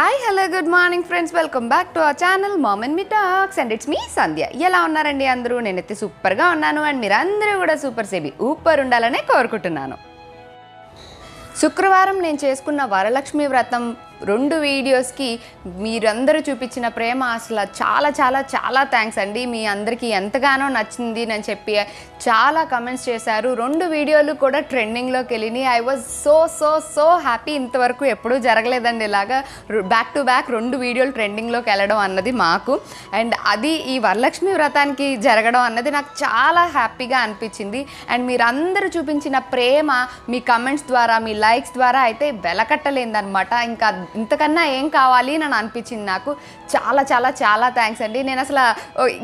Hi hello good morning friends welcome back to our channel mom and me talks and it's me Sandhya ఎలా ఉన్నారండి అందరూ? నేనైతే సూపర్గా ఉన్నాను. అండ్ మీరందరూ కూడా సూపర్ సేబీ ఊపర్ ఉండాలనే కోరుకుంటున్నాను. శుక్రవారం నేను చేసుకున్న వరలక్ష్మి వ్రతం రెండు వీడియోస్కి మీరందరూ చూపించిన ప్రేమ అసలు చాలా చాలా చాలా థ్యాంక్స్ అండి. మీ అందరికీ ఎంతగానో నచ్చింది అని చెప్పి చాలా కమెంట్స్ చేశారు. రెండు వీడియోలు కూడా ట్రెండింగ్లోకి వెళ్ళినాయి. I was so so so happy ఇంతవరకు ఎప్పుడూ జరగలేదండి ఇలాగా. బ్యాక్ టు బ్యాక్ రెండు వీడియోలు ట్రెండింగ్లోకి వెళ్ళడం అన్నది మాకు. అండ్ అది ఈ వరలక్ష్మి వ్రతానికి జరగడం అన్నది నాకు చాలా హ్యాపీగా అనిపించింది. అండ్ మీరందరూ చూపించిన ప్రేమ మీ కమెంట్స్ ద్వారా మీ లైక్స్ ద్వారా అయితే వెలకట్టలేదన్నమాట. ఇంకా ఇంతకన్నా ఏం కావాలి అని అనిపించింది నాకు. చాలా చాలా చాలా థ్యాంక్స్ అండి. నేను అసలు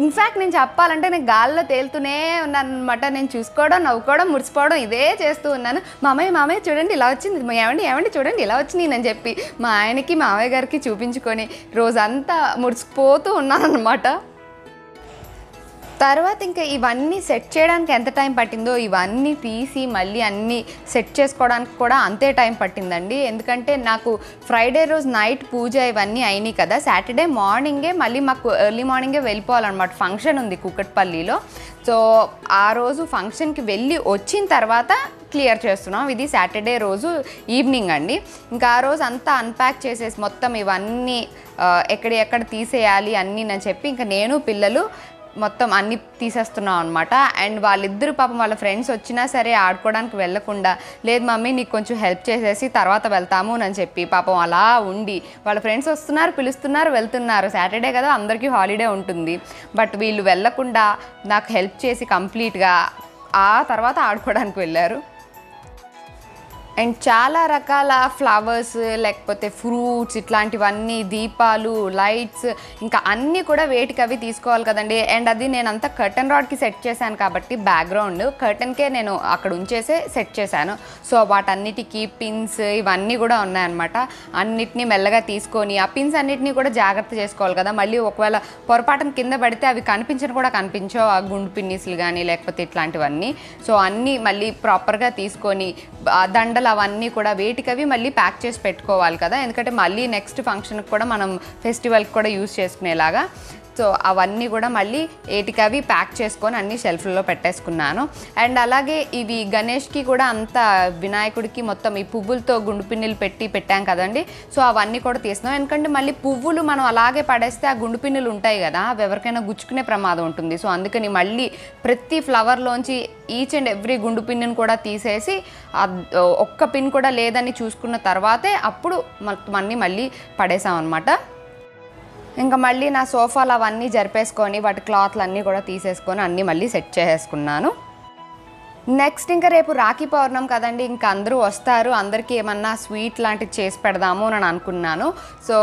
ఇన్ఫ్యాక్ట్ నేను చెప్పాలంటే నేను గాల్లో తేలుతూనే ఉన్నాను అనమాట నేను చూసుకోవడం నవ్వుకోవడం మురిసిపోవడం ఇదే చేస్తూ ఉన్నాను. మామయ్య మామయ్య చూడండి ఇలా వచ్చింది. మా ఏమండి ఏమండి చూడండి ఇలా వచ్చింది అని చెప్పి మా ఆయనకి మామయ్య గారికి చూపించుకొని రోజంతా మురిసిపోతూ ఉన్నాను అనమాట తర్వాత ఇంకా ఇవన్నీ సెట్ చేయడానికి ఎంత టైం పట్టిందో ఇవన్నీ తీసి మళ్ళీ అన్నీ సెట్ చేసుకోవడానికి కూడా అంతే టైం పట్టిందండి. ఎందుకంటే నాకు ఫ్రైడే రోజు నైట్ పూజ ఇవన్నీ అయినాయి కదా. సాటర్డే మార్నింగే మళ్ళీ మాకు ఎర్లీ మార్నింగే వెళ్ళిపోవాలన్నమాట. ఫంక్షన్ ఉంది కుకట్పల్లిలో సో ఆ రోజు ఫంక్షన్కి వెళ్ళి వచ్చిన తర్వాత క్లియర్ చేస్తున్నాం. ఇది సాటర్డే రోజు ఈవినింగ్ అండి. ఇంకా ఆ రోజు అంతా అన్ప్యాక్ చేసేసి మొత్తం ఇవన్నీ ఎక్కడెక్కడ ఎక్కడ ఎక్కడ తీసేయాలి అన్నీ అని చెప్పి ఇంకా నేను పిల్లలు మొత్తం అన్ని తీసేస్తున్నాం అనమాట అండ్ వాళ్ళిద్దరు పాపం వాళ్ళ ఫ్రెండ్స్ వచ్చినా సరే ఆడుకోవడానికి వెళ్ళకుండా లేదు మమ్మీ నీకు కొంచెం హెల్ప్ చేసేసి తర్వాత వెళ్తాము అని చెప్పి పాపం అలా ఉండి వాళ్ళ ఫ్రెండ్స్ వస్తున్నారు పిలుస్తున్నారు వెళ్తున్నారు. సాటర్డే కదా అందరికీ హాలిడే ఉంటుంది. బట్ వీళ్ళు వెళ్ళకుండా నాకు హెల్ప్ చేసి కంప్లీట్గా ఆ తర్వాత ఆడుకోవడానికి వెళ్ళారు. అండ్ చాలా రకాల ఫ్లవర్స్ లేకపోతే ఫ్రూట్స్ ఇట్లాంటివన్నీ దీపాలు లైట్స్ ఇంకా అన్నీ కూడా వేటికి అవి తీసుకోవాలి కదండి. అండ్ అది నేను అంతా కర్టన్ రాడ్కి సెట్ చేశాను కాబట్టి బ్యాక్గ్రౌండ్ కర్టన్కే నేను అక్కడ ఉంచేసే సెట్ చేశాను. సో వాటన్నిటికీ పిన్స్ ఇవన్నీ కూడా ఉన్నాయన్నమాట. అన్నిటినీ మెల్లగా తీసుకొని ఆ పిన్స్ అన్నిటినీ కూడా జాగ్రత్త చేసుకోవాలి కదా. మళ్ళీ ఒకవేళ పొరపాటున కింద పడితే అవి కనిపించను కూడా కనిపించవు ఆ గుండు పిన్నిస్లు కానీ లేకపోతే ఇట్లాంటివన్నీ. సో అన్నీ మళ్ళీ ప్రాపర్గా తీసుకొని దండలు దండలు అవన్నీ కూడా వేటికవి మళ్ళీ ప్యాక్ చేసి పెట్టుకోవాలి కదా. ఎందుకంటే మళ్ళీ నెక్స్ట్ ఫంక్షన్కి కూడా మనం ఫెస్టివల్కి కూడా యూస్ చేసుకునేలాగా సో అవన్నీ కూడా మళ్ళీ ఏటికవి ప్యాక్ చేసుకొని అన్ని షెల్ఫ్లలో పెట్టేసుకున్నాను. అండ్ అలాగే ఇవి గణేష్కి కూడా అంత వినాయకుడికి మొత్తం ఈ పువ్వులతో గుండు పిన్నులు పెట్టి పెట్టాం కదండి. సో అవన్నీ కూడా తీసినాం ఎందుకంటే మళ్ళీ పువ్వులు మనం అలాగే పడేస్తే ఆ గుండు పిన్నులు ఉంటాయి కదా అవి ఎవరికైనా గుచ్చుకునే ప్రమాదం ఉంటుంది. సో అందుకని మళ్ళీ ప్రతి ఫ్లవర్లోంచి ఈచ్ అండ్ ఎవ్రీ గుండు పిన్నుని కూడా తీసేసి ఒక్క పిన్ కూడా లేదని చూసుకున్న తర్వాతే అప్పుడు మొత్తం అన్నీ మళ్ళీ పడేసాం అనమాట ఇంకా మళ్ళీ నా సోఫాలు అవన్నీ జరిపేసుకొని వాటి క్లాత్లు అన్నీ కూడా తీసేసుకొని అన్నీ మళ్ళీ సెట్ చేసేసుకున్నాను. నెక్స్ట్ ఇంకా రేపు రాఖీ పౌర్ణం కదండి ఇంకా అందరూ వస్తారు. అందరికీ ఏమన్నా స్వీట్ లాంటిది చేసి పెడదాము అని అనుకున్నాను. సో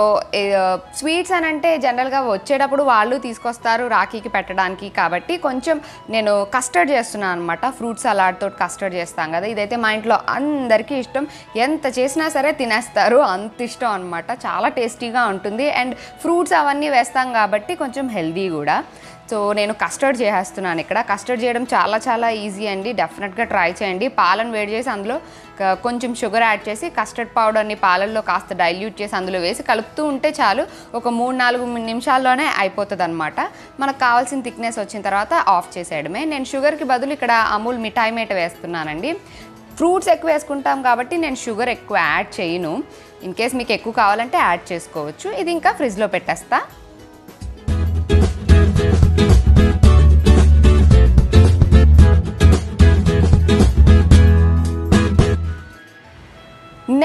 స్వీట్స్ అని అంటే జనరల్గా వచ్చేటప్పుడు వాళ్ళు తీసుకొస్తారు రాఖీకి పెట్టడానికి. కాబట్టి కొంచెం నేను కస్టర్డ్ చేస్తున్నాను అనమాట ఫ్రూట్ సలాడ్ తోటి కస్టర్డ్ చేస్తాం కదా ఇదైతే మా ఇంట్లో అందరికీ ఇష్టం. ఎంత చేసినా సరే తినేస్తారు అంత ఇష్టం అనమాట చాలా టేస్టీగా ఉంటుంది. అండ్ ఫ్రూట్స్ అవన్నీ వేస్తాం కాబట్టి కొంచెం హెల్దీ కూడా. సో నేను కస్టర్డ్ చేసేస్తున్నాను ఇక్కడ. కస్టర్డ్ చేయడం చాలా చాలా ఈజీ అండి డెఫినెట్గా ట్రై చేయండి. పాలను వేడి చేసి అందులో కొంచెం షుగర్ యాడ్ చేసి కస్టర్డ్ పౌడర్ని పాలల్లో కాస్త డైల్యూట్ చేసి అందులో వేసి కలుపుతూ ఉంటే చాలు ఒక మూడు నాలుగు నిమిషాల్లోనే అయిపోతుంది అనమాట మనకు కావాల్సిన థిక్నెస్ వచ్చిన తర్వాత ఆఫ్ చేసేయడమే. నేను షుగర్కి బదులు ఇక్కడ అమూల్ మిఠాయి మేట వేస్తున్నానండి. ఫ్రూట్స్ ఎక్కువ వేసుకుంటాం కాబట్టి నేను షుగర్ ఎక్కువ యాడ్ చేయను. ఇన్ కేస్ మీకు ఎక్కువ కావాలంటే యాడ్ చేసుకోవచ్చు. ఇది ఇంకా ఫ్రిడ్జ్లో పెట్టేస్తా.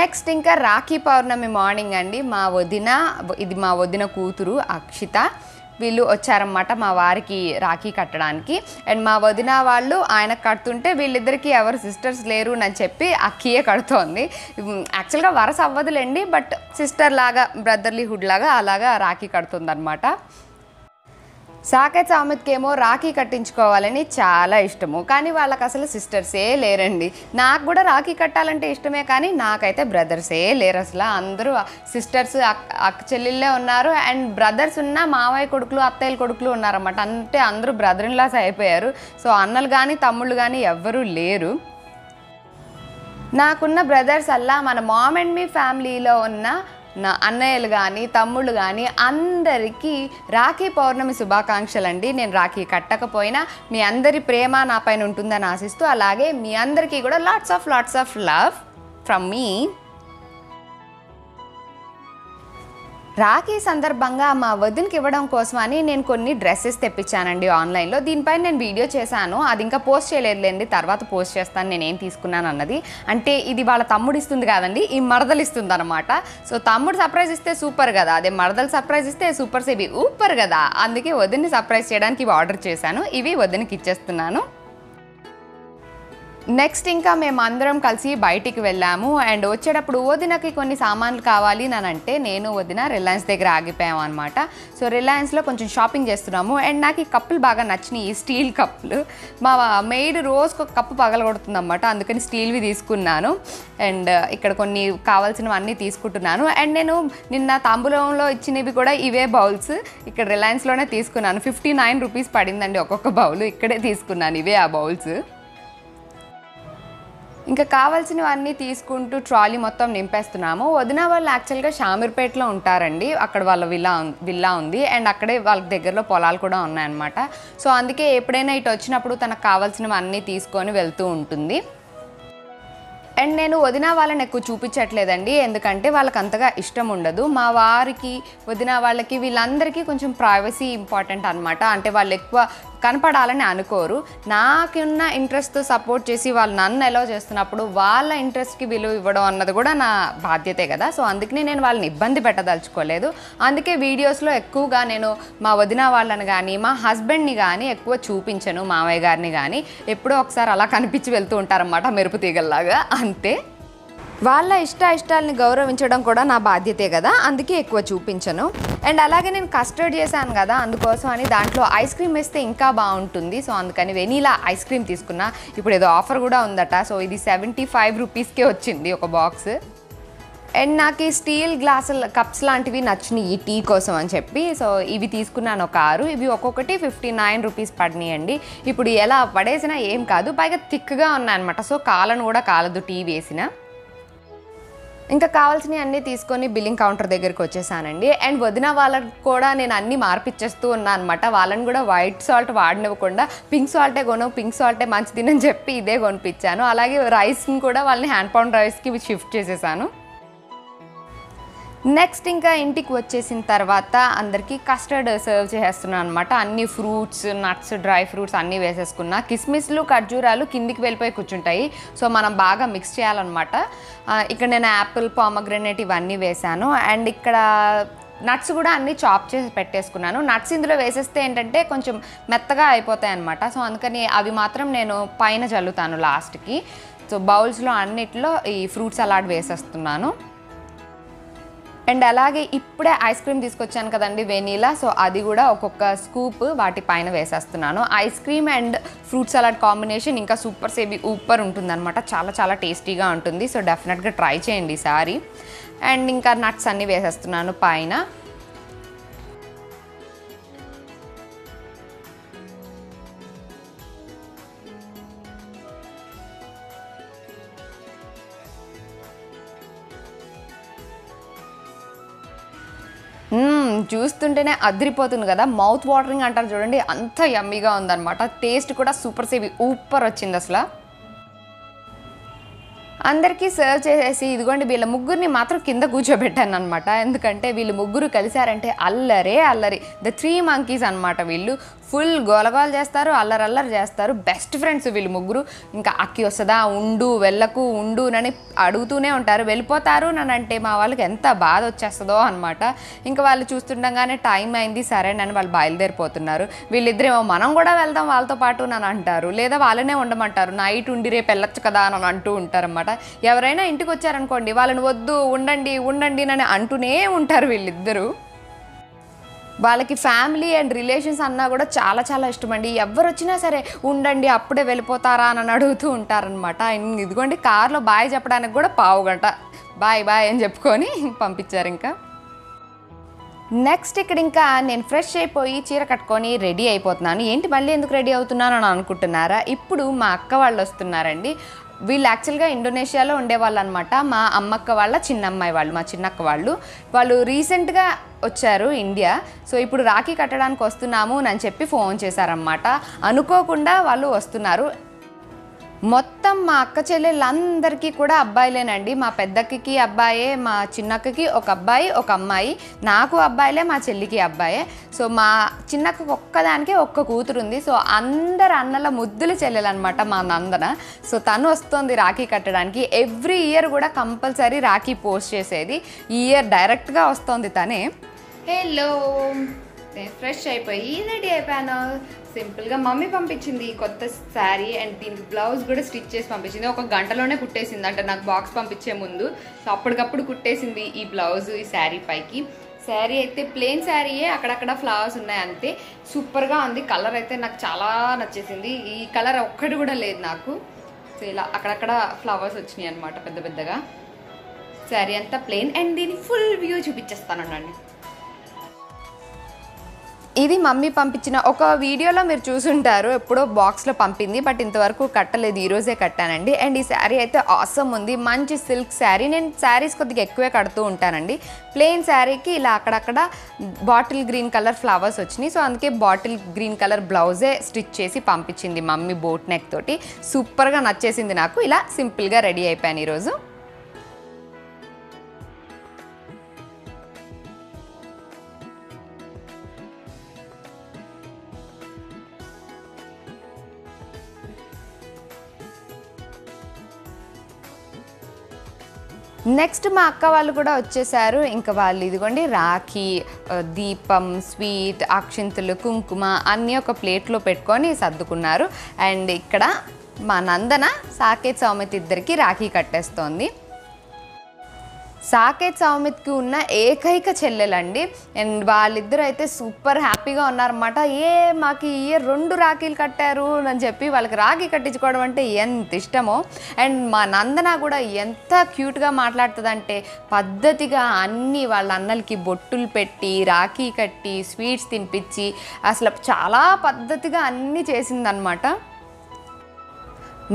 నెక్స్ట్ ఇంకా రాఖీ పౌర్ణమి మార్నింగ్ అండి. మా వదిన ఇది మా వదిన కూతురు అక్షిత. వీళ్ళు వచ్చారన్నమాట మా వారికి రాఖీ కట్టడానికి. అండ్ మా వదిన వాళ్ళు ఆయన కడుతుంటే వీళ్ళిద్దరికీ ఎవరు సిస్టర్స్ లేరు అని చెప్పి అక్కియే కడుతోంది. యాక్చువల్గా వరస అవ్వదులేండి బట్ సిస్టర్ లాగా బ్రదర్లీహుడ్ లాగా అలాగా రాఖీ కడుతుంది అనమాట సాకేత్ సామెత్కి రాఖీ కట్టించుకోవాలని చాలా ఇష్టము. కానీ వాళ్ళకి అసలు సిస్టర్సే లేరండి. నాకు కూడా రాఖీ కట్టాలంటే ఇష్టమే కానీ నాకైతే బ్రదర్సే లేరు అసలు. అందరూ సిస్టర్స్ అక్క చెల్లెళ్ళే ఉన్నారు. అండ్ బ్రదర్స్ ఉన్న మావయ్య కొడుకులు అత్తయ్యల కొడుకులు ఉన్నారన్నమాట. అంటే అందరూ బ్రదర్ ఇన్ లాస్ అయిపోయారు. సో అన్నలు కానీ తమ్ముళ్ళు కానీ ఎవ్వరూ లేరు. నాకున్న బ్రదర్స్ అల్లా మన మామ్ అండ్ మీ ఫ్యామిలీలో ఉన్న నా అన్నయ్యలు కానీ తమ్ముళ్ళు కానీ అందరికీ రాఖీ పౌర్ణమి శుభాకాంక్షలు అండి నేను రాఖీ కట్టకపోయినా మీ అందరి ప్రేమ నా పైన ఉంటుందని ఆశిస్తూ అలాగే మీ అందరికీ కూడా lots of lots of love from మీ రాఖీ సందర్భంగా మా వదినకి ఇవ్వడం కోసమని నేను కొన్ని డ్రెస్సెస్ తెప్పించానండి ఆన్లైన్లో. దీనిపైన నేను వీడియో చేశాను. అది ఇంకా పోస్ట్ చేయలేదులేండి. తర్వాత పోస్ట్ చేస్తాను. నేను ఏం తీసుకున్నాను అన్నది. అంటే ఇది వాళ్ళ తమ్ముడు ఇస్తుంది కాదండి. ఈ మరదలు ఇస్తుంది అనమాట సో తమ్ముడు సర్ప్రైజ్ ఇస్తే సూపర్ కదా. అదే మరదలు సర్ప్రైజ్ ఇస్తే సూపర్ సేబీ ఊపర్ కదా. అందుకే వదిన్ని సర్ప్రైజ్ చేయడానికి ఇవి ఆర్డర్ చేశాను. ఇవి వదినకి ఇచ్చేస్తున్నాను. నెక్స్ట్ ఇంకా మేము అందరం కలిసి బయటికి వెళ్ళాము. అండ్ వచ్చేటప్పుడు వదినకి కొన్ని సామాన్లు కావాలి అని అంటే నేను వదిన రిలయన్స్ దగ్గర ఆగిపోయాం అనమాట సో రిలయన్స్లో కొంచెం షాపింగ్ చేస్తున్నాము. అండ్ నాకు ఈ కప్పులు బాగా నచ్చినాయి ఈ స్టీల్ కప్పులు. మా మెయిడ్ రోజుకు ఒక కప్పు పగలగొడుతుందన్నమాట. అందుకని స్టీల్వి తీసుకున్నాను. అండ్ ఇక్కడ కొన్ని కావాల్సినవన్నీ తీసుకుంటున్నాను. అండ్ నేను నిన్న తాంబూలంలో ఇచ్చినవి కూడా ఇవే బౌల్స్. ఇక్కడ రిలయన్స్లోనే తీసుకున్నాను. ఫిఫ్టీ నైన్ రూపీస్ పడిందండి ఒక్కొక్క బౌల్. ఇక్కడే తీసుకున్నాను ఇవే ఆ బౌల్స్. ఇంకా కావాల్సినవన్నీ తీసుకుంటూ ట్రాలీ మొత్తం నింపేస్తున్నాము. వదిన వాళ్ళు యాక్చువల్గా షామీర్పేటలో ఉంటారండి. అక్కడ వాళ్ళ విల్లా విల్లా ఉంది. అండ్ అక్కడే వాళ్ళ దగ్గరలో పొలాలు కూడా ఉన్నాయన్నమాట. సో అందుకే ఎప్పుడైనా ఇటు వచ్చినప్పుడు తనకు కావాల్సినవన్నీ తీసుకొని వెళ్తూ ఉంటుంది. అండ్ నేను వదిన వాళ్ళని ఎక్కువ చూపించట్లేదండి. ఎందుకంటే వాళ్ళకి అంతగా ఇష్టం ఉండదు. మా వారికి వదిన వాళ్ళకి వీళ్ళందరికీ కొంచెం ప్రైవసీ ఇంపార్టెంట్ అనమాట అంటే వాళ్ళు ఎక్కువ కనపడాలని అనుకోరు. నాకున్న ఇంట్రెస్ట్తో సపోర్ట్ చేసి వాళ్ళు నన్ను ఎలా చేస్తున్నప్పుడు వాళ్ళ ఇంట్రెస్ట్కి విలువ ఇవ్వడం అన్నది కూడా నా బాధ్యతే కదా. సో అందుకని నేను వాళ్ళని ఇబ్బంది పెట్టదలుచుకోలేదు. అందుకే వీడియోస్లో ఎక్కువగా నేను మా వదిన వాళ్ళని కానీ మా హస్బెండ్ని కానీ ఎక్కువ చూపించను మామయ్య గారిని కానీ ఎప్పుడో ఒకసారి అలా కనిపించి వెళ్తూ ఉంటారన్నమాట మెరుపు తీగల్లాగా. అంతే. వాళ్ళ ఇష్ట ఇష్టాలని గౌరవించడం కూడా నా బాధ్యతే కదా అందుకే ఎక్కువ చూపించను. అండ్ అలాగే నేను కస్టర్డ్ చేశాను కదా అందుకోసం అని దాంట్లో ఐస్ క్రీమ్ వేస్తే ఇంకా బాగుంటుంది. సో అందుకని వెనీలా ఐస్ క్రీమ్ తీసుకున్నా. ఇప్పుడు ఏదో ఆఫర్ కూడా ఉందట. సో ఇది సెవెంటీ ఫైవ్ రూపీస్కే వచ్చింది ఒక బాక్స్. అండ్ నాకు ఈ స్టీల్ గ్లాసుల కప్స్ లాంటివి నచ్చినాయి ఈ టీ కోసం అని చెప్పి. సో ఇవి తీసుకున్నాను ఒక ఆరు. ఇవి ఒక్కొక్కటి ఫిఫ్టీ నైన్ రూపీస్ పడినాయండి. ఇప్పుడు ఎలా పడేసినా ఏం కాదు. పైగా థిక్గా ఉన్నాయన్నమాట. సో కాలను కూడా కాలదు టీ వేసిన. ఇంకా కావాల్సినవి అన్నీ తీసుకొని బిల్లింగ్ కౌంటర్ దగ్గరికి వచ్చేసానండి. అండ్ వదిన వాళ్ళకి కూడా నేను అన్నీ మార్పిచ్చేస్తూ ఉన్నాను అనమాట వాళ్ళని కూడా వైట్ సాల్ట్ వాడినివ్వకుండా పింక్ సాల్టే కొను పింక్ సాల్టే మంచిదినని చెప్పి ఇదే కొనిపించాను. అలాగే రైస్ని కూడా వాళ్ళని హ్యాండ్ పౌండ్ రైస్కి షిఫ్ట్ చేసేసాను. నెక్స్ట్ ఇంకా ఇంటికి వచ్చేసిన తర్వాత అందరికీ కస్టర్డ్ సర్వ్ చేసేస్తున్నాను అనమాట అన్ని ఫ్రూట్స్ నట్స్ డ్రై ఫ్రూట్స్ అన్నీ వేసేసుకున్నా. కిస్మిస్లు ఖర్జూరాలు కిందికి వెళ్ళిపోయి కూర్చుంటాయి. సో మనం బాగా మిక్స్ చేయాలన్నమాట. ఇక్కడ నేను యాపిల్ పామగ్రనేట్ ఇవన్నీ వేశాను. అండ్ ఇక్కడ నట్స్ కూడా అన్నీ చాప్ చేసి పెట్టేసుకున్నాను. నట్స్ ఇందులో వేసేస్తే ఏంటంటే కొంచెం మెత్తగా అయిపోతాయి అనమాట సో అందుకని అవి మాత్రం నేను పైన చల్లుతాను లాస్ట్కి. సో బౌల్స్లో అన్నిట్లో ఈ ఫ్రూట్స్ అలాడ్ వేసేస్తున్నాను. అండ్ అలాగే ఇప్పుడే ఐస్ క్రీమ్ తీసుకొచ్చాను కదండి వెనీలా. సో అది కూడా ఒక్కొక్క స్కూప్ వాటి పైన వేసేస్తున్నాను. Ice cream and fruit salad combination ఇంకా సూపర్ సేబీ ఊపర్ ఉంటుందన్నమాట. చాలా చాలా టేస్టీగా ఉంటుంది. సో డెఫినెట్గా ట్రై చేయండి ఈసారి అండ్ ఇంకా నట్స్ అన్నీ వేసేస్తున్నాను పైన. చూస్తుంటేనే అదిరిపోతుంది కదా. మౌత్ వాటరింగ్ అంటారు చూడండి అంత యమ్మీగా ఉందన్నమాట. టేస్ట్ కూడా సూపర్ సేవి ఊపర్ వచ్చింది అసలు. అందరికీ సర్వ్ చేసేసి ఇదిగోండి వీళ్ళ ముగ్గురిని మాత్రం కింద కూర్చోబెట్టాను అనమాట ఎందుకంటే వీళ్ళు ముగ్గురు కలిశారంటే అల్లరే అల్లరి. ద త్రీ మంకీస్ అనమాట వీళ్ళు. ఫుల్ గోలగోలు చేస్తారు అల్లరల్లరి చేస్తారు. బెస్ట్ ఫ్రెండ్స్ వీళ్ళు ముగ్గురు. ఇంకా అక్కి వస్తుందా? ఉండు వెళ్ళకు ఉండు అని అడుగుతూనే ఉంటారు. వెళ్ళిపోతారు అని అంటే మా వాళ్ళకి ఎంత బాధ వచ్చేస్తుందో అనమాట ఇంకా వాళ్ళు చూస్తుండగానే టైం అయింది సరే అని వాళ్ళు బయలుదేరిపోతున్నారు. వీళ్ళిద్దరేమో మనం కూడా వెళ్దాం వాళ్ళతో పాటు నన్ను అంటారు. లేదా వాళ్ళనే ఉండమంటారు. నైట్ ఉండి రేపు వెళ్ళొచ్చు కదా అని అంటూ ఉంటారనమాట ఎవరైనా ఇంటికి వచ్చారనుకోండి వాళ్ళని వద్దు ఉండండి ఉండండి అని అంటూనే ఉంటారు వీళ్ళిద్దరూ. వాళ్ళకి ఫ్యామిలీ అండ్ రిలేషన్స్ అన్నా కూడా చాలా చాలా ఇష్టం అండి ఎవరు వచ్చినా సరే ఉండండి అప్పుడే వెళ్ళిపోతారా అని అడుగుతూ ఉంటారనమాట ఇదిగోండి కార్లో బాయ్ చెప్పడానికి కూడా పావు గంట. బాయ్ బాయ్ అని చెప్పుకొని పంపించారు ఇంకా. నెక్స్ట్ ఇక్కడ ఇంకా నేను ఫ్రెష్ అయిపోయి చీర కట్టుకొని రెడీ అయిపోతున్నాను. ఏంటి మళ్ళీ ఎందుకు రెడీ అవుతున్నాను అని అనుకుంటున్నారా? ఇప్పుడు మా అక్క వాళ్ళు వస్తున్నారండి. వీళ్ళు యాక్చువల్గా ఇండోనేషియాలో ఉండేవాళ్ళు అనమాట మా అమ్మక్క వాళ్ళ చిన్నమ్మాయి వాళ్ళు మా చిన్నక్క వాళ్ళు. వాళ్ళు రీసెంట్గా వచ్చారు ఇండియా. సో ఇప్పుడు రాఖీ కట్టడానికి వస్తున్నాము అని చెప్పి ఫోన్ చేశారనమాట అనుకోకుండా వాళ్ళు వస్తున్నారు. మొత్తం మా అక్క చెల్లెళ్ళందరికీ కూడా అబ్బాయిలేనండి. మా పెద్దక్కకి అబ్బాయే మా చిన్నక్కకి ఒక అబ్బాయి ఒక అమ్మాయి. నాకు అబ్బాయిలే మా చెల్లికి అబ్బాయే. సో మా చిన్నక్కకి ఒక్కదానికే ఒక్క కూతురు ఉంది సో అందరు అన్నల ముద్దుల చెల్లెలు అనమాట మా నందన. సో తను వస్తుంది రాఖీ కట్టడానికి. ఎవ్రీ ఇయర్ కూడా కంపల్సరీ రాఖీ పోస్ట్ చేసేది. ఈ ఇయర్ డైరెక్ట్గా వస్తుంది తనే. హలో. నేను ఫ్రెష్ అయిపోయి రెడీ అయిపోయాను. సింపుల్గా మమ్మీ పంపించింది కొత్త శారీ అండ్ దీనికి బ్లౌజ్ కూడా స్టిచ్ చేసి పంపించింది. ఒక గంటలోనే కుట్టేసింది అంటే నాకు బాక్స్ పంపించే ముందు. సో అప్పటికప్పుడు కుట్టేసింది ఈ బ్లౌజ్ ఈ శారీ పైకి. శారీ అయితే ప్లెయిన్ శారీయే అక్కడక్కడ ఫ్లవర్స్ ఉన్నాయి అంతే. సూపర్గా ఉంది. కలర్ అయితే నాకు చాలా నచ్చేసింది. ఈ కలర్ ఒక్కటి కూడా లేదు నాకు. సో ఇలా అక్కడక్కడ ఫ్లవర్స్ వచ్చినాయి అనమాట పెద్ద పెద్దగా. శారీ అంతా ప్లెయిన్ అండ్ దీని ఫుల్ వ్యూ చూపించేస్తాను అండి ఇది మమ్మీ పంపించిన ఒక వీడియోలో మీరు చూసుంటారు. ఎప్పుడో బాక్స్లో పంపింది బట్ ఇంతవరకు కట్టలేదు. ఈరోజే కట్టానండి. అండ్ ఈ శారీ అయితే ఆసమ్ ఉంది. మంచి సిల్క్ శారీ. నేను శారీస్ కొద్దిగా ఎక్కువే కడుతూ ఉంటానండి. ప్లెయిన్ శారీకి ఇలా అక్కడక్కడ బాటిల్ గ్రీన్ కలర్ ఫ్లవర్స్ వచ్చినాయి. సో అందుకే బాటిల్ గ్రీన్ కలర్ బ్లౌజే స్టిచ్ చేసి పంపించింది మమ్మీ బోట్ నెక్ తోటి. సూపర్గా నచ్చేసింది నాకు. ఇలా సింపుల్గా రెడీ అయిపోయాను ఈరోజు నెక్స్ట్ మా అక్క వాళ్ళు కూడా వచ్చేసారు. ఇంకా వాళ్ళు ఇదిగోండి రాఖీ దీపం స్వీట్ అక్షింతలు కుంకుమ అన్నీ ఒక ప్లేట్లో పెట్టుకొని సర్దుకున్నారు. అండ్ ఇక్కడ మా నందన సాకేత్ సౌమిత్ ఇద్దరికి రాఖీ కట్టేస్తోంది. సాకేత్ సౌమిత్కి ఉన్న ఏకైక చెల్లెలండి. అండ్ వాళ్ళిద్దరూ అయితే సూపర్ హ్యాపీగా ఉన్నారన్నమాట. ఏ మాకు ఈ ఇయర్ రెండు రాఖీలు కట్టారు అని చెప్పి వాళ్ళకి రాఖీ కట్టించుకోవడం అంటే ఎంత ఇష్టమో. అండ్ మా నందన కూడా ఎంత క్యూట్గా మాట్లాడుతుందంటే పద్ధతిగా అన్నీ వాళ్ళ అన్నలకి బొట్టులు పెట్టి రాఖీ కట్టి స్వీట్స్ తినిపించి అసలు చాలా పద్ధతిగా అన్నీ చేసిందనమాట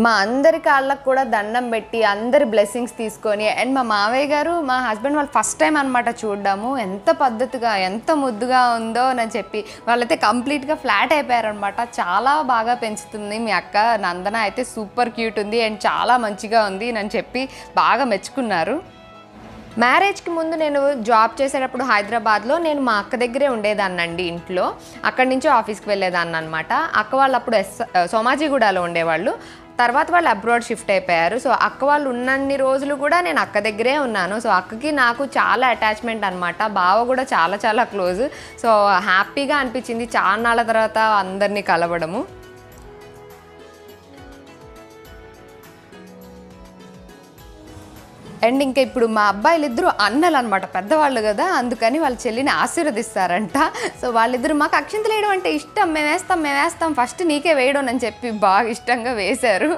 మా అందరి కాళ్ళకు కూడా దండం పెట్టి అందరి బ్లెస్సింగ్స్ తీసుకొని అండ్ మా మావయ్య గారు మా హస్బెండ్ వాళ్ళు ఫస్ట్ టైం అనమాట చూడడము. ఎంత పద్ధతిగా ఎంత ముద్దుగా ఉందో అని చెప్పి వాళ్ళైతే కంప్లీట్గా ఫ్లాట్ అయిపోయారనమాట చాలా బాగా పెంచుతుంది మీ అక్క. నందన అయితే సూపర్ క్యూట్ ఉంది అండ్ చాలా మంచిగా ఉంది అని చెప్పి బాగా మెచ్చుకున్నారు. మ్యారేజ్కి ముందు నేను జాబ్ చేసేటప్పుడు హైదరాబాద్లో నేను మా అక్క దగ్గరే ఉండేదాన్నండి ఇంట్లో. అక్కడి నుంచి ఆఫీస్కి వెళ్ళేదాన్ని అనమాట అక్క వాళ్ళు అప్పుడు ఎస్ సోమాజిగూడలో ఉండేవాళ్ళు. తర్వాత వాళ్ళు అబ్రాడ్ షిఫ్ట్ అయిపోయారు. సో అక్క వాళ్ళు ఉన్నన్ని రోజులు కూడా నేను అక్క దగ్గరే ఉన్నాను. సో అక్కకి నాకు చాలా అటాచ్మెంట్ అనమాట బావ కూడా చాలా చాలా క్లోజ్. సో హ్యాపీగా అనిపించింది. చాలా నాళ్ళ తర్వాత అందరినీ కలవడము. అండ్ ఇంకా ఇప్పుడు మా అబ్బాయిలు ఇద్దరు అన్నలు అనమాట పెద్దవాళ్ళు కదా అందుకని వాళ్ళ చెల్లిని ఆశీర్వదిస్తారంట. సో వాళ్ళిద్దరు మాకు అక్షింతలు వేయడం అంటే ఇష్టం మేము వేస్తాం మేము వేస్తాం ఫస్ట్ నీకే వేయడం అని చెప్పి బాగా ఇష్టంగా వేశారు.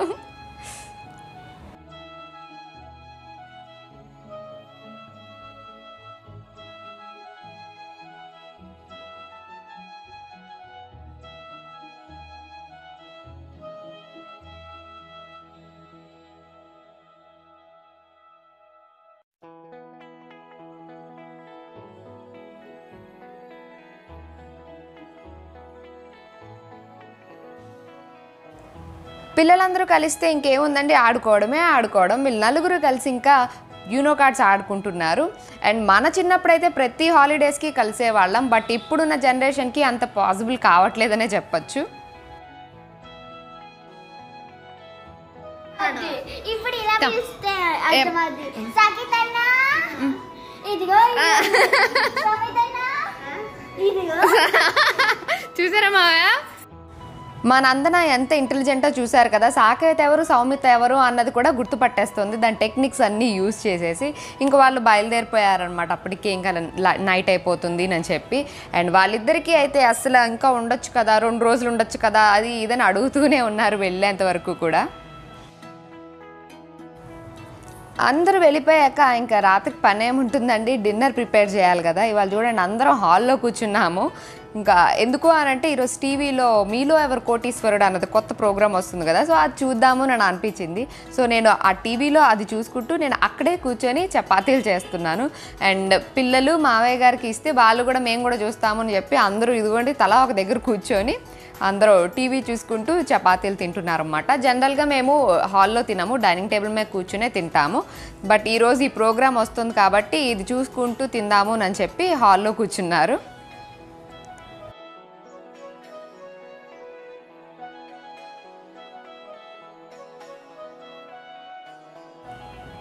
పిల్లలందరూ కలిస్తే ఇంకేముందండి? ఆడుకోవడమే ఆడుకోవడం. వీళ్ళు నలుగురు కలిసి ఇంకా యూనో కార్డ్స్ ఆడుకుంటున్నారు. అండ్ మన చిన్నప్పుడైతే ప్రతి హాలిడేస్కి కలిసేవాళ్ళం బట్ ఇప్పుడున్న జనరేషన్కి అంత పాసిబుల్ కావట్లేదనే చెప్పొచ్చు. ఇప్పుడు ఇలా పిలిస్తే ఇదిగో మా నందన ఎంత ఇంటెలిజెంటో చూశారు కదా సాకేత్ ఎవరు సౌమిత ఎవరు అన్నది కూడా గుర్తుపట్టేస్తుంది. దాని టెక్నిక్స్ అన్నీ యూజ్ చేసేసి ఇంకా వాళ్ళు బయలుదేరిపోయారనమాట అప్పటికే ఇంకా నైట్ అయిపోతుంది అని చెప్పి. అండ్ వాళ్ళిద్దరికీ అయితే అసలు ఇంకా ఉండొచ్చు కదా రెండు రోజులు ఉండొచ్చు కదా అది ఇదని అడుగుతూనే ఉన్నారు వెళ్ళేంత వరకు కూడా. అందరూ వెళ్ళిపోయాక ఇంకా రాత్రికి పని ఏముంటుందండి డిన్నర్ ప్రిపేర్ చేయాలి కదా. ఇవాళ చూడండి అందరం హాల్లో కూర్చున్నాము. ఇంకా ఎందుకు అని అంటే ఈరోజు టీవీలో మీలో ఎవరు కోటీశ్వరుడు అన్నది కొత్త ప్రోగ్రామ్ వస్తుంది కదా. సో అది చూద్దాము అని అనిపించింది. సో నేను ఆ టీవీలో అది చూసుకుంటూ నేను అక్కడే కూర్చొని చపాతీలు చేస్తున్నాను. అండ్ పిల్లలు మావయ్య గారికి ఇస్తే వాళ్ళు కూడా మేము కూడా చూస్తామని చెప్పి అందరూ ఇదిగోండి తలా ఒక దగ్గర కూర్చొని అందరూ టీవీ చూసుకుంటూ చపాతీలు తింటున్నారన్నమాట. జనరల్గా మేము హాల్లో తినము డైనింగ్ టేబుల్ మీద కూర్చునే తింటాము. బట్ ఈరోజు ఈ ప్రోగ్రామ్ వస్తుంది కాబట్టి ఇది చూసుకుంటూ తిందాము అని చెప్పి హాల్లో కూర్చున్నారు.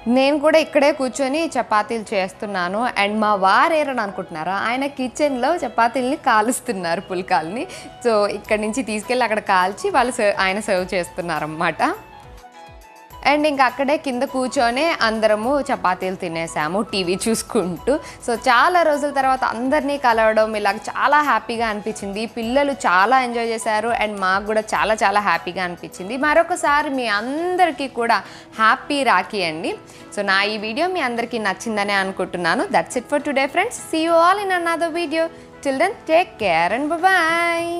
నేను కూడా ఇక్కడే కూర్చొని చపాతీలు చేస్తున్నాను. అండ్ మా వారేరని అనుకుంటున్నారా? ఆయన కిచెన్లో చపాతీల్ని కాలుస్తున్నారు పుల్కాల్ని. సో ఇక్కడ నుంచి తీసుకెళ్ళి అక్కడ కాల్చి వాళ్ళు సర్వ్ ఆయన సర్వ్ చేస్తున్నారు అన్నమాట అండ్ ఇంకా అక్కడే కింద కూర్చొనే అందరము చపాతీలు తినేసాము టీవీ చూసుకుంటూ. సో చాలా రోజుల తర్వాత అందరినీ కలవడం ఇలా చాలా హ్యాపీగా అనిపించింది. పిల్లలు చాలా ఎంజాయ్ చేశారు అండ్ మాకు కూడా చాలా చాలా హ్యాపీగా అనిపించింది. మరొకసారి మీ అందరికీ కూడా హ్యాపీ రాఖీ అండి. సో నా ఈ వీడియో మీ అందరికీ నచ్చిందనే అనుకుంటున్నాను. That's it for today friends see you all in another video children take care and bye